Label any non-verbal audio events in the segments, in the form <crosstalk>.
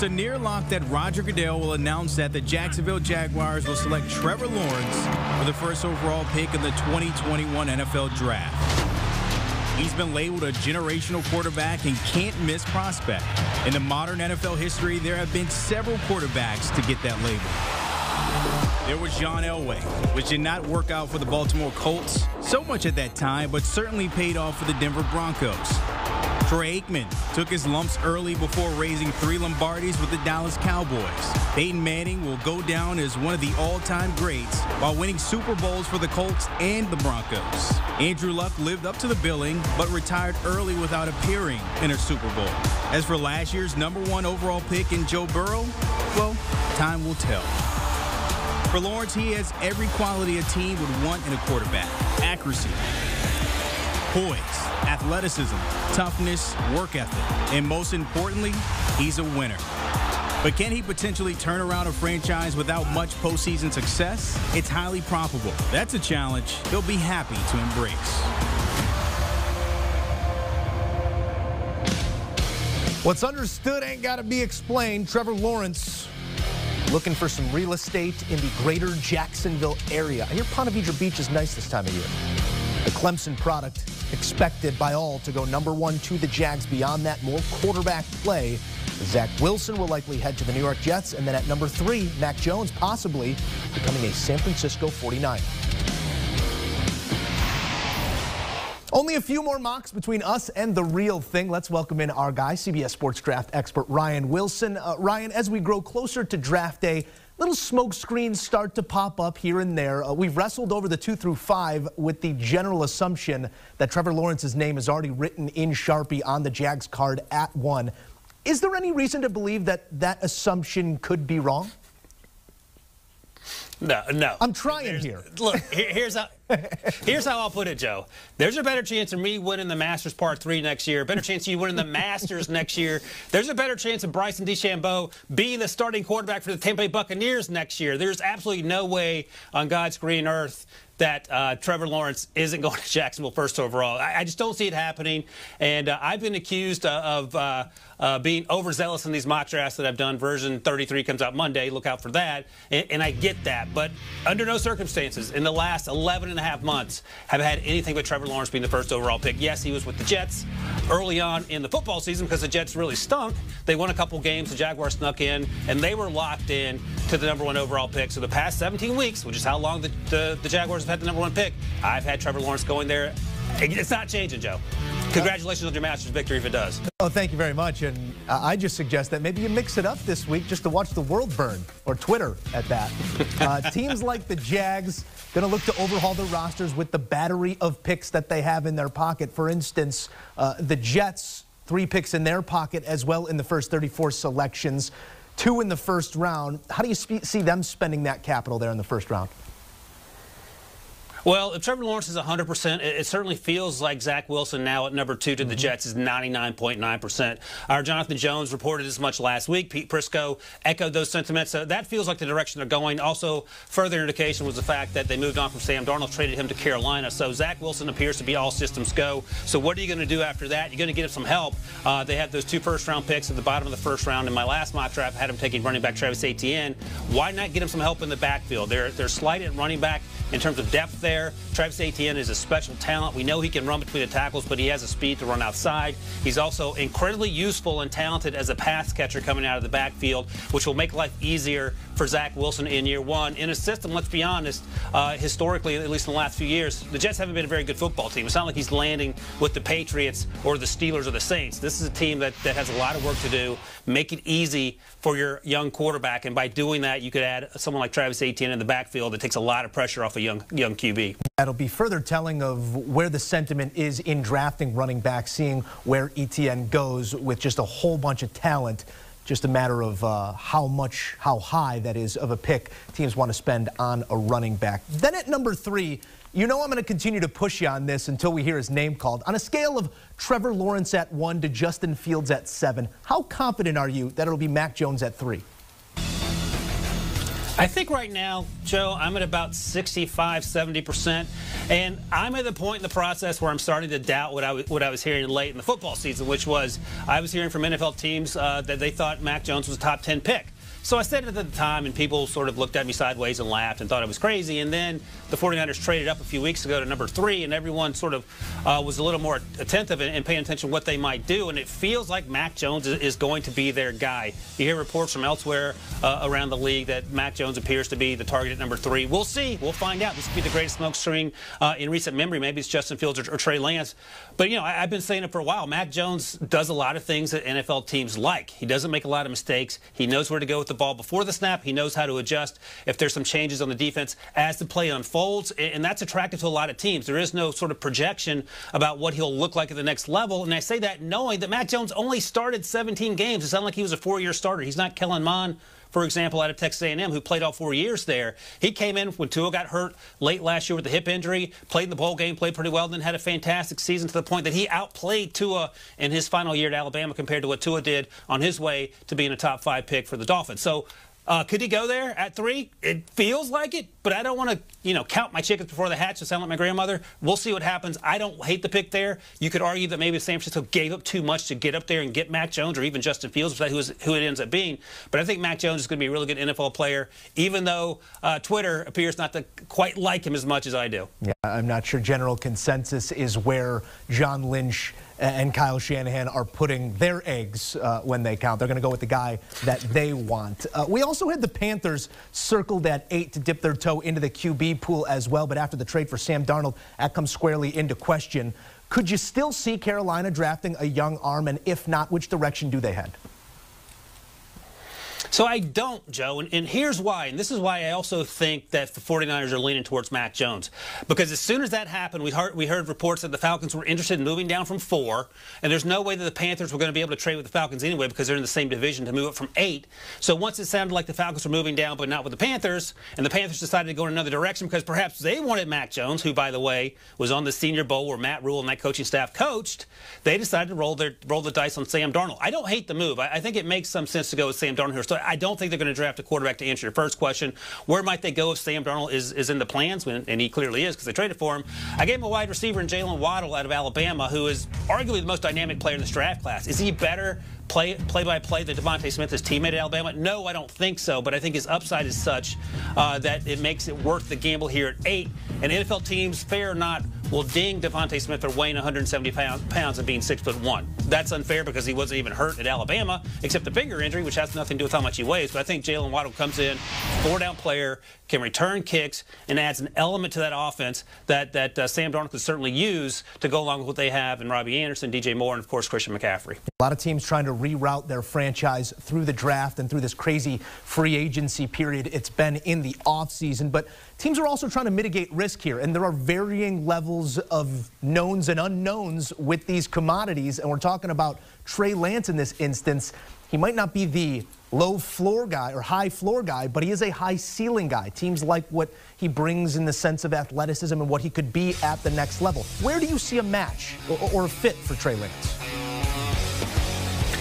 It's a near lock that Roger Goodell will announce that the Jacksonville Jaguars will select Trevor Lawrence for the first overall pick in the 2021 NFL Draft. He's been labeled a generational quarterback and can't miss prospect. In the modern NFL history, there have been several quarterbacks to get that label. There was John Elway, which did not work out for the Baltimore Colts so much at that time, but certainly paid off for the Denver Broncos. Troy Aikman took his lumps early before raising three Lombardis with the Dallas Cowboys. Peyton Manning will go down as one of the all-time greats while winning Super Bowls for the Colts and the Broncos. Andrew Luck lived up to the billing, but retired early without appearing in a Super Bowl. As for last year's number one overall pick in Joe Burrow, well, time will tell. For Lawrence, he has every quality a team would want in a quarterback. Accuracy, poise, athleticism, toughness, work ethic, and most importantly, he's a winner. But can he potentially turn around a franchise without much postseason success? It's highly probable. That's a challenge he'll be happy to embrace. What's understood ain't got to be explained. Trevor Lawrence looking for some real estate in the greater Jacksonville area. I hear Ponte Vedra Beach is nice this time of year. The Clemson product expected by all to go number one to the Jags. Beyond that, more quarterback play. Zach Wilson will likely head to the New York Jets. And then at number three, Mac Jones possibly becoming a San Francisco 49. Only a few more mocks between us and the real thing. Let's welcome in our guy, CBS Sports Draft expert Ryan Wilson. Uh, Ryan, as we grow closer to draft day, little smoke screens start to pop up here and there. Uh, we've wrestled over the two through five with the general assumption that Trevor Lawrence's name is already written in Sharpie on the Jags card at one. Is there any reason to believe that that assumption could be wrong? No, no. I'm trying There's, here. Look, here's how here's how I'll put it, Joe. There's a better chance of me winning the Masters Part Three next year. Better chance of you winning the Masters next year. There's a better chance of Bryson DeChambeau being the starting quarterback for the Tampa Bay Buccaneers next year. There's absolutely no way on God's green earth that uh, Trevor Lawrence isn't going to Jacksonville first overall. I, I just don't see it happening. And uh, I've been accused uh, of uh, uh, being overzealous in these mock drafts that I've done. Version 33 comes out Monday. Look out for that. And, and, I get that. But under no circumstances in the last 11 and a half months have had anything but Trevor Lawrence being the first overall pick. Yes, he was with the Jets early on in the football season because the Jets really stunk. They won a couple games. The Jaguars snuck in, and they were locked in to the number one overall pick. So the past 17 weeks, which is how long the, the, the Jaguars have had the number one pick. I've had Trevor Lawrence going there. It's not changing, Joe. Congratulations on your Masters victory if it does. Oh, thank you very much. And I just suggest that maybe you mix it up this week just to watch the world burn, or Twitter at that. <laughs> uh, teams like the Jags going to look to overhaul their rosters with the battery of picks that they have in their pocket. For instance, uh, the Jets, three picks in their pocket as well in the first 34 selections, two in the first round. How do you see them spending that capital there in the first round? Well, if Trevor Lawrence is 100%, it, certainly feels like Zach Wilson now at number two to the mm -hmm. Jets is 99.9%. Our Jonathan Jones reported as much last week. Pete Prisco echoed those sentiments. So that feels like the direction they're going. Also, further indication was the fact that they moved on from Sam Darnold, traded him to Carolina. So Zach Wilson appears to be all systems go. So what are you going to do after that? You're going to get him some help. Uh, they have those two first-round picks at the bottom of the first round. In my last mock draft, I had him taking running back Travis Etienne. Why not get him some help in the backfield? They're, they're slight at running back in terms of depth there there. Travis Etienne is a special talent. We know he can run between the tackles, but he has a speed to run outside. He's also incredibly useful and talented as a pass catcher coming out of the backfield, which will make life easier for Zach Wilson in year one. In a system, let's be honest, uh, historically, at least in the last few years, the Jets haven't been a very good football team. It's not like he's landing with the Patriots or the Steelers or the Saints. This is a team that, that has a lot of work to do. Make it easy for your young quarterback, and by doing that, you could add someone like Travis Etienne in the backfield that takes a lot of pressure off a young young QB. That'll be further telling of where the sentiment is in drafting running back, seeing where Etienne goes with just a whole bunch of talent. Just a matter of uh, how much, how high that is of a pick teams want to spend on a running back. Then at number three, you know I'm going to continue to push you on this until we hear his name called. On a scale of Trevor Lawrence at one to Justin Fields at seven, how confident are you that it'll be Mac Jones at three? I think right now, Joe, I'm at about 65, 70%. And I'm at the point in the process where I'm starting to doubt what I, was, what I was hearing late in the football season, which was I was hearing from NFL teams uh, that they thought Mac Jones was a top 10 pick. So I said it at the time, and people sort of looked at me sideways and laughed and thought I was crazy. And then the 49ers traded up a few weeks ago to number three, and everyone sort of uh, was a little more attentive and, and, paying attention to what they might do. And it feels like Mac Jones is, is going to be their guy. You hear reports from elsewhere uh, around the league that Mac Jones appears to be the target at number three. We'll see. We'll find out. This could be the greatest smoke screen uh, in recent memory. Maybe it's Justin Fields or, or Trey Lance. But, you know, I, have been saying it for a while. Mac Jones does a lot of things that NFL teams like. He doesn't make a lot of mistakes. He knows where to go with the ball before the snap. He knows how to adjust if there's some changes on the defense as the play unfolds, and that's attractive to a lot of teams. There is no sort of projection about what he'll look like at the next level, and I say that knowing that Mac Jones only started 17 games. It sounded like he was a four-year starter. He's not Kellen Mond for example, out of Texas A&M, who played all four years there. He came in when Tua got hurt late last year with the hip injury, played in the bowl game, played pretty well, then had a fantastic season to the point that he outplayed Tua in his final year at Alabama compared to what Tua did on his way to being a top five pick for the Dolphins. So uh, could he go there at three? It feels like it, but I don't want to, you know, count my chickens before they hatch to sound like my grandmother. We'll see what happens. I don't hate the pick there. You could argue that maybe San Francisco gave up too much to get up there and get Mac Jones or even Justin Fields, who, is, who it ends up being. But I think Mac Jones is going to be a really good NFL player, even though uh, Twitter appears not to quite like him as much as I do. Yeah, I'm not sure general consensus is where John Lynch and Kyle Shanahan are putting their eggs uh, when they count. They're going to go with the guy that they want. Uh, we also had the Panthers circled at eight to dip their toe into the QB pool as well, but after the trade for Sam Darnold, that comes squarely into question. Could you still see Carolina drafting a young arm, and if not, which direction do they head? So I don't, Joe, and, and, here's why. And this is why I also think that the 49ers are leaning towards Mac Jones. Because as soon as that happened, we heard, we heard reports that the Falcons were interested in moving down from four, and there's no way that the Panthers were going to be able to trade with the Falcons anyway because they're in the same division to move up from eight. So once it sounded like the Falcons were moving down, but not with the Panthers, and the Panthers decided to go in another direction because perhaps they wanted Mac Jones, who, by the way, was on the Senior Bowl where Matt Rhule and that coaching staff coached, they decided to roll their roll the dice on Sam Darnold. I don't hate the move. I, I think it makes some sense to go with Sam Darnold here. So I don't think they're going to draft a quarterback to answer your first question. Where might they go if Sam Darnold is, is in the plans? And he clearly is because they traded for him. I gave him a wide receiver in Jaylen Waddle out of Alabama, who is arguably the most dynamic player in this draft class. Is he better play play by play than DeVonta Smith, is teammate at Alabama? No, I don't think so. But I think his upside is such uh, that it makes it worth the gamble here at eight. And NFL teams, fair or not, will ding DeVonta Smith for weighing 170 pounds and being six foot one. That's unfair because he wasn't even hurt at Alabama, except the finger injury, which has nothing to do with how much he weighs. But I think Jaylen Waddle comes in, four down player, can return kicks, and adds an element to that offense that that uh, Sam Darnold could certainly use to go along with what they have in Robby Anderson, DJ Moore, and of course Christian McCaffrey. A lot of teams trying to reroute their franchise through the draft and through this crazy free agency period it's been in the offseason. But teams are also trying to mitigate risk here, and there are varying levels of knowns and unknowns with these commodities. And we're talking about Trey Lance in this instance. He might not be the low floor guy or high floor guy, but he is a high ceiling guy. Teams like what he brings in the sense of athleticism and what he could be at the next level. Where do you see a match or, or a fit for Trey Lance?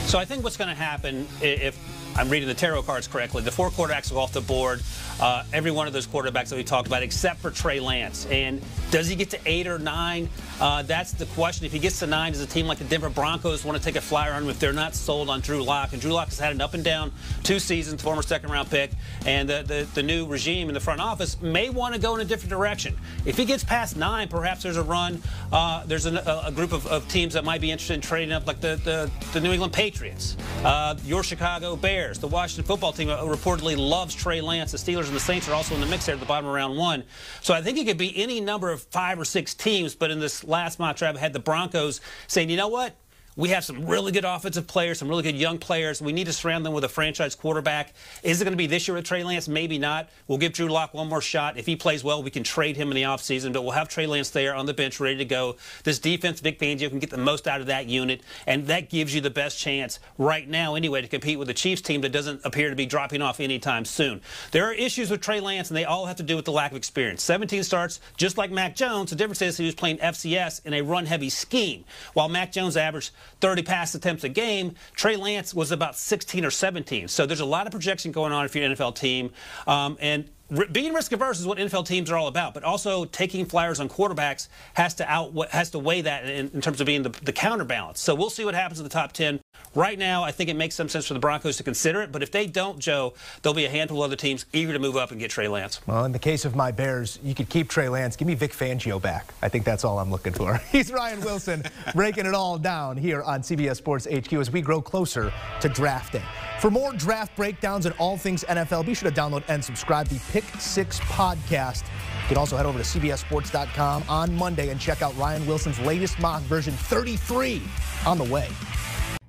So I think what's going to happen if I'm reading the tarot cards correctly, the four quarterbacks are off the board. Uh, every one of those quarterbacks that we talked about, except for Trey Lance. And does he get to eight or nine? Uh, that's the question. If he gets to nine, does a team like the Denver Broncos want to take a flyer on him if they're not sold on Drew Lock? And Drew Lock has had an up and down two seasons, former second round pick, and the, the, the new regime in the front office may want to go in a different direction. If he gets past nine, perhaps there's a run. Uh, there's a, a group of, of, teams that might be interested in trading up, like the, the, the New England Patriots, uh, your Chicago Bears, the Washington football team reportedly loves Trey Lance. The Steelers and the Saints are also in the mix there at the bottom of round one. So I think it could be any number of five or six teams. But in this last mock draft, I had the Broncos saying, you know what? We have some really good offensive players, some really good young players. We need to surround them with a franchise quarterback. Is it going to be this year with Trey Lance? Maybe not. We'll give Drew Lock one more shot. If he plays well, we can trade him in the offseason, but we'll have Trey Lance there on the bench ready to go. This defense, Vic Fangio can get the most out of that unit, and that gives you the best chance right now, anyway, to compete with the Chiefs team that doesn't appear to be dropping off anytime soon. There are issues with Trey Lance, and they all have to do with the lack of experience. 17 starts, just like Mac Jones. The difference is he was playing FCS in a run heavy scheme, while Mac Jones averaged 30 pass attempts a game. Trey Lance was about 16 or 17. So there's a lot of projection going on if you're an NFL team. Um, and being risk averse is what NFL teams are all about, but also taking flyers on quarterbacks has to out has to weigh that in, in terms of being the, the, counterbalance. So we'll see what happens in the top ten. Right now, I think it makes some sense for the Broncos to consider it, but if they don't, Joe, there'll be a handful of other teams eager to move up and get Trey Lance. Well, in the case of my Bears, you could keep Trey Lance. Give me Vic Fangio back. I think that's all I'm looking for. <laughs> He's Ryan Wilson, <laughs> breaking it all down here on CBS Sports HQ as we grow closer to draft day. For more draft breakdowns and all things NFL, be sure to download and subscribe the Pick Six podcast. You can also head over to CBSSports.com on Monday and check out Ryan Wilson's latest mock version 33 on the way.